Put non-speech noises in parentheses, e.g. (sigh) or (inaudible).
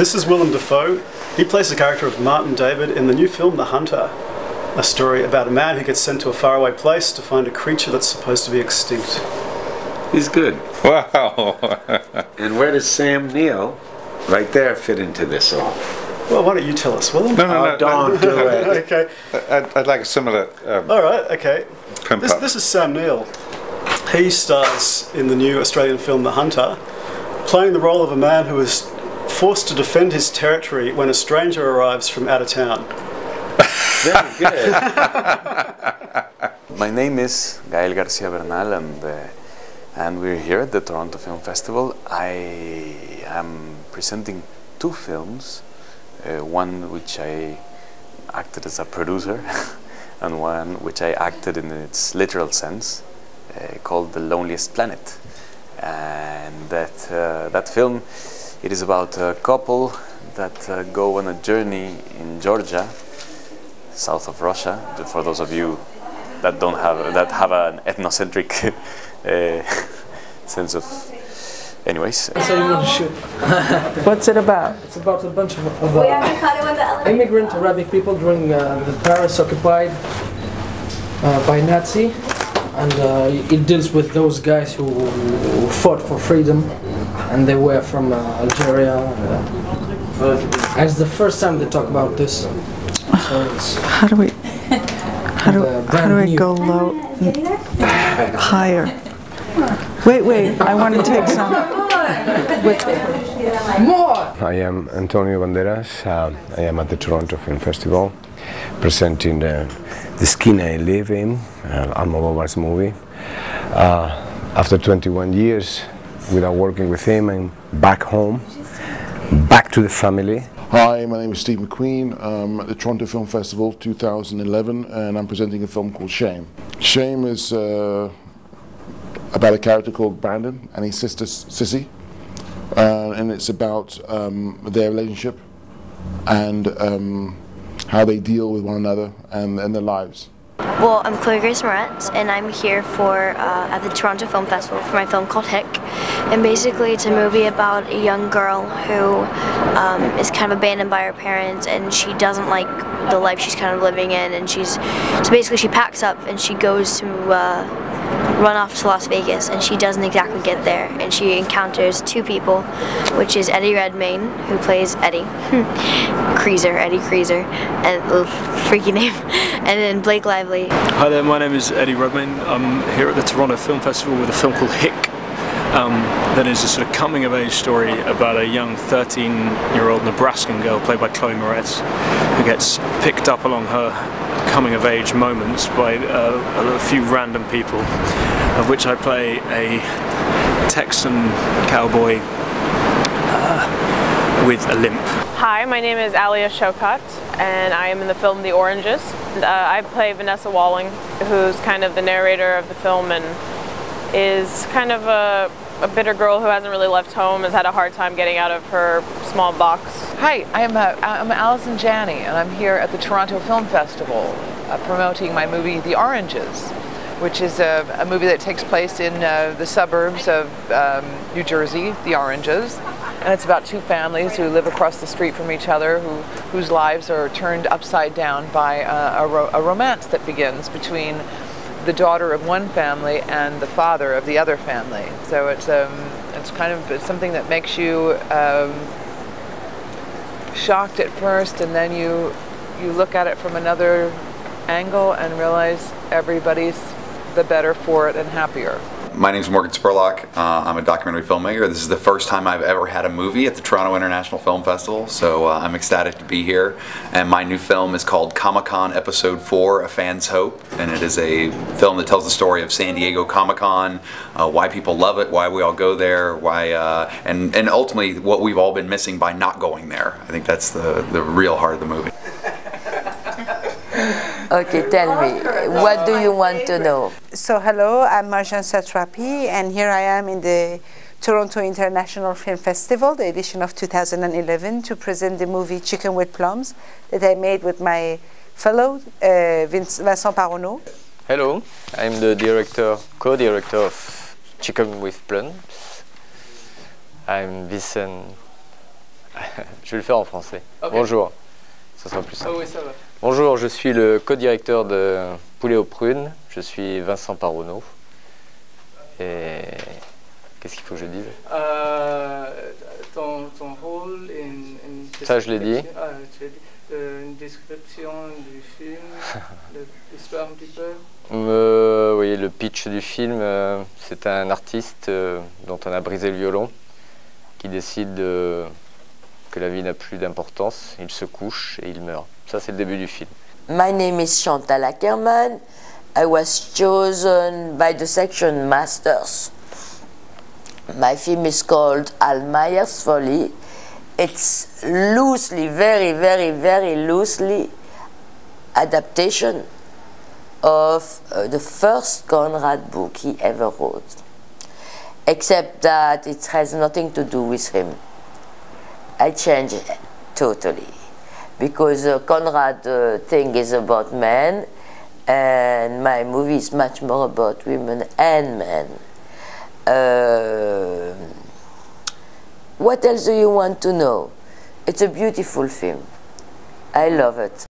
This is Willem Dafoe. He plays the character of Martin David in the new film The Hunter, a story about a man who gets sent to a faraway place to find a creature that's supposed to be extinct. He's good. Wow. (laughs) And where does Sam Neill, right there, fit into this all? Well, why don't you tell us, Willem? no, no, no. Oh, don't do (laughs) it. okay. I'd, I'd like a similar. Um, All right. Okay. This, this is Sam Neill. He stars in the new Australian film The Hunter, playing the role of a man who is forced to defend his territory when a stranger arrives from out of town. Very (laughs) good. My name is Gael Garcia Bernal, and uh, and we're here at the Toronto Film Festival. I am presenting two films, uh, one which I acted as a producer, (laughs) and one which I acted in its literal sense, uh, called The Loneliest Planet. And that uh, that film, it is about a couple that uh, go on a journey in Georgia south of Russia. For those of you that don't have that have an ethnocentric (laughs) uh, sense of, anyways. So you want to shoot? What's it about? It's about a bunch of, of uh, immigrant Arabic people during uh, the Paris occupied uh, by Nazi, and uh, it deals with those guys who, who fought for freedom, and they were from uh, Algeria. Uh, it's the first time they talk about this. So it's How do we? How do, Uh, how do I new. go low? Higher. Wait, wait. I want to take some. more. I am Antonio Banderas. Uh, I am at the Toronto Film Festival presenting the, the Skin I Live in, uh, Almodovar's movie. Uh, after 21 years without working with him, I'm back home, back to the family. Hi, my name is Steve McQueen. I'm at the Toronto Film Festival 2011 and I'm presenting a film called Shame. Shame is uh, about a character called Brandon and his sister Sissy. Uh, and it's about um, their relationship and um, how they deal with one another and, and their lives. Well, I'm Chloe Grace Moretz, and I'm here for uh, at the Toronto Film Festival for my film called Hick. And basically, it's a movie about a young girl who um, is kind of abandoned by her parents, and she doesn't like the life she's kind of living in. And she's so basically she packs up and she goes to uh, run off to Las Vegas, and she doesn't exactly get there. And she encounters two people, which is Eddie Redmayne, who plays Eddie, (laughs) Kreezer, Eddie Kreezer, and freaky (laughs) name, and then Blake Lively. Hi there, my name is Eddie Redmayne. I'm here at the Toronto Film Festival with a film called Hick. Um, that is a sort of coming of age story about a young 13 year old Nebraskan girl played by Chloe Moretz who gets picked up along her coming of age moments by uh, a few random people, of which I play a Texan cowboy uh, with a limp. Hi, my name is Alia Shawkat, and I am in the film The Oranges. Uh, I play Vanessa Walling, who's kind of the narrator of the film and is kind of a, a bitter girl who hasn't really left home, has had a hard time getting out of her small box. Hi, I'm, uh, I'm Allison Janney, and I'm here at the Toronto Film Festival uh, promoting my movie The Oranges, which is a, a movie that takes place in uh, the suburbs of um, New Jersey, The Oranges. And it's about two families who live across the street from each other, who, whose lives are turned upside down by uh, a, ro- a romance that begins between the daughter of one family and the father of the other family. So it's um, it's kind of it's something that makes you um, shocked at first, and then you you look at it from another angle and realize everybody's the better for it and happier. My name is Morgan Spurlock. Uh, I'm a documentary filmmaker. This is the first time I've ever had a movie at the Toronto International Film Festival, so uh, I'm ecstatic to be here. And my new film is called Comic Con Episode 4 A Fan's Hope, and it is a film that tells the story of San Diego Comic Con, uh, why people love it, why we all go there, why, uh, and, and ultimately what we've all been missing by not going there. I think that's the, the real heart of the movie. (laughs) Okay, tell me, what do you want to know? So hello, I'm Marjane Satrapi and here I am in the Toronto International Film Festival, the edition of 2011, to present the movie Chicken with Plums that I made with my fellow uh, Vince, Vincent Paronnaud. Hello, I'm the director, co-director of Chicken with Plums. I'm Vincent. (laughs) je vais le faire en français. Ok. Bonjour. Ça sera plus Ah simple. oui, ça va. Bonjour, je suis le co-directeur de Poulet aux prunes. Je suis Vincent Paronneau. Et qu'est-ce qu'il faut que je dise? Euh, ton, ton rôle in, in Ça, je l'ai dit. Ah, tu as dit. Euh, une description du film, (laughs) de l'histoire un petit peu? Euh, Oui, le pitch du film, c'est un artiste dont on a brisé le violon qui décide euh, la vie n'a plus d'importance. Il se couche et il meurt. Ça, c'est le début du film. My name is Chantal Ackerman. I was chosen by the section masters. My film is called Almayer's Folly. It's loosely, very, very, very loosely adaptation of uh, the first Conrad book he ever wrote. Except that it has nothing to do with him. I changed totally because uh, Conrad uh, thing is about men and my movie is much more about women and men. Uh, what else do you want to know? It's a beautiful film. I love it.